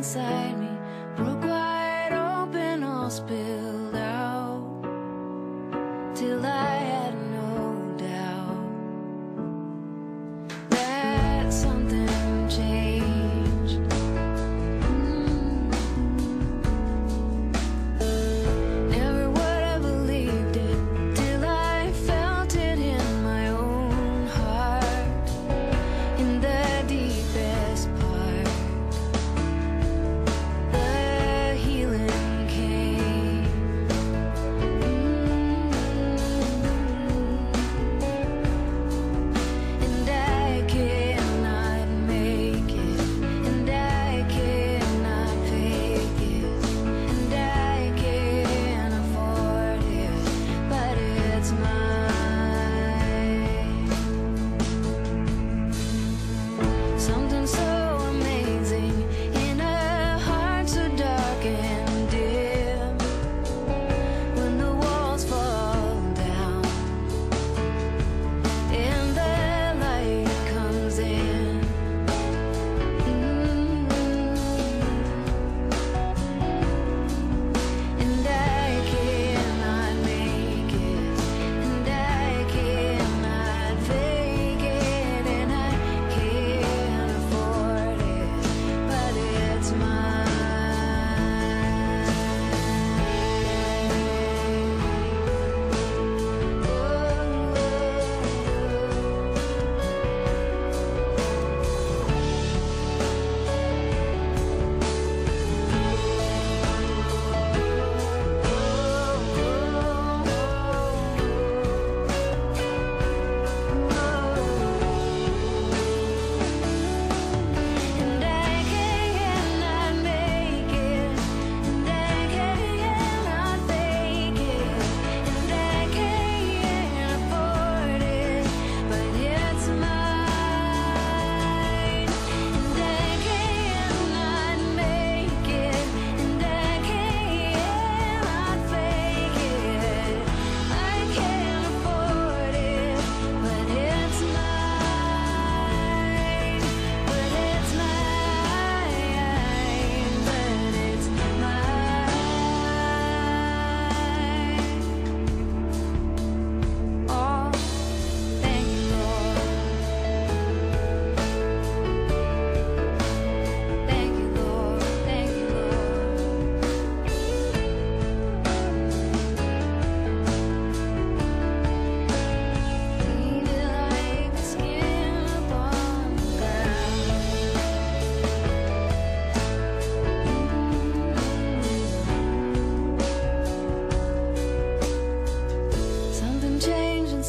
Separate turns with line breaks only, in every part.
inside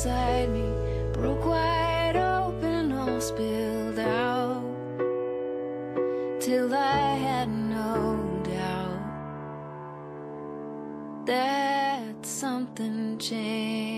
inside me broke wide open, all spilled out, till I had no doubt that something changed.